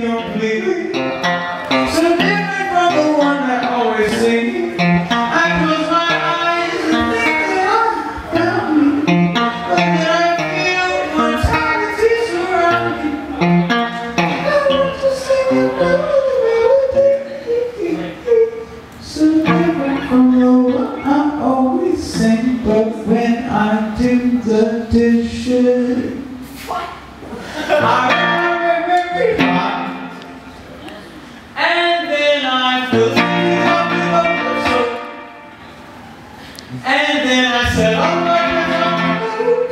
So different from the one I always see. I close my eyes and think that I'm. But I feel mortality surround me. I want to sing melody. So different from the one I always sing. But when I do the dishes, I And then I said, oh my God,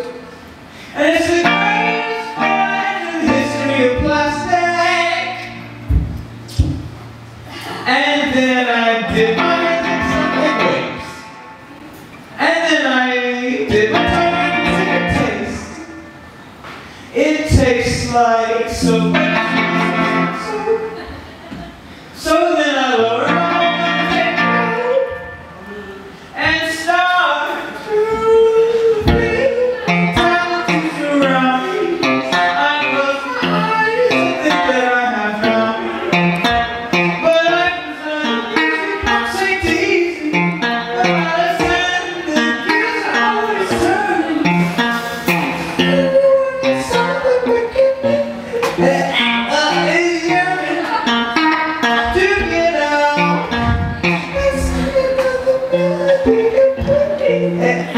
and it's the greatest find in the history of plastic. And then I did my. It tastes like so much. Yeah.